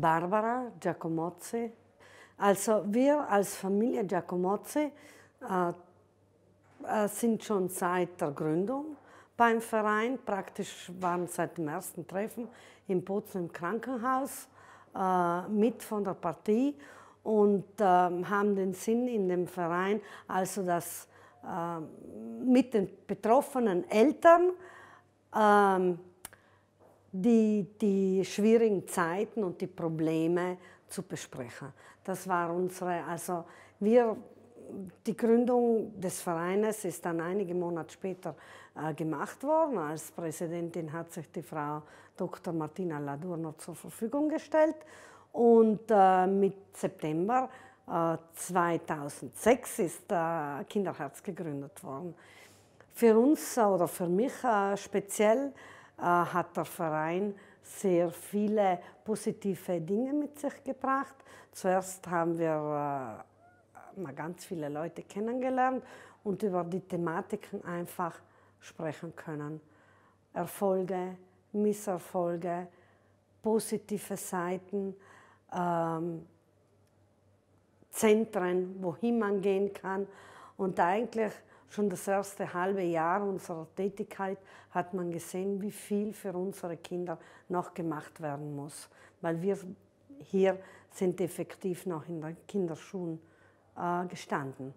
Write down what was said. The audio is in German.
Barbara Giacomozzi. Also wir als Familie Giacomozzi äh, äh, sind schon seit der Gründung beim Verein. Praktisch waren seit dem ersten Treffen in Bozen im Krankenhaus äh, mit von der Partie und äh, haben den Sinn in dem Verein, also dass äh, mit den betroffenen Eltern ähm, die, die schwierigen Zeiten und die Probleme zu besprechen. Das war unsere, also wir, die Gründung des Vereines ist dann einige Monate später äh, gemacht worden. Als Präsidentin hat sich die Frau Dr. Martina Ladurno zur Verfügung gestellt und äh, mit September äh, 2006 ist äh, Kinderherz gegründet worden. Für uns oder für mich äh, speziell äh, hat der Verein sehr viele positive Dinge mit sich gebracht. Zuerst haben wir äh, mal ganz viele Leute kennengelernt und über die Thematiken einfach sprechen können. Erfolge, Misserfolge, positive Seiten, ähm, Zentren, wohin man gehen kann. Und eigentlich Schon das erste halbe Jahr unserer Tätigkeit hat man gesehen, wie viel für unsere Kinder noch gemacht werden muss, weil wir hier sind effektiv noch in den Kinderschuhen äh, gestanden.